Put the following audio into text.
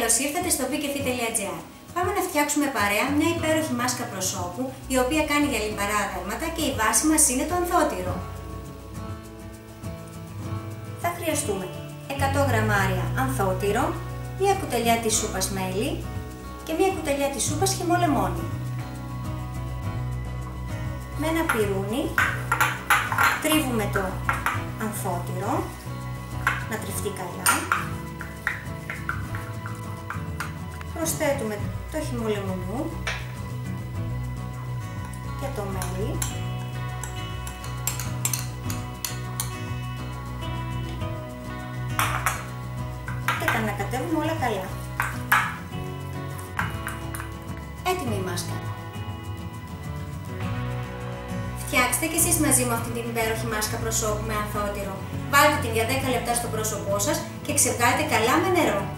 Καλώς ήρθατε στο wikify.gr Πάμε να φτιάξουμε παρέα μια υπέροχη μάσκα προσώπου η οποία κάνει για λιπαρά δέρματα και η βάση μας είναι το ανθότυρο. Θα χρειαστούμε 100 γραμμάρια ανθότυρο, μια κουταλιά της σούπας μέλι και μια κουταλιά της σούπας χυμό λεμόνι. Με ένα πυρούνι τρίβουμε το ανθότυρο να τριφτεί καλά προσθέτουμε το χυμό λεμονιού και το μέλι και τα ανακατεύουμε όλα καλά. Έτοιμη η μάσκα. Φτιάξτε και εσείς μαζί μου αυτή την υπέροχη μάσκα προσώπου με ανθότυρο. Βάλτε την για 10 λεπτά στο πρόσωπό σας και ξεβγάλετε καλά με νερό.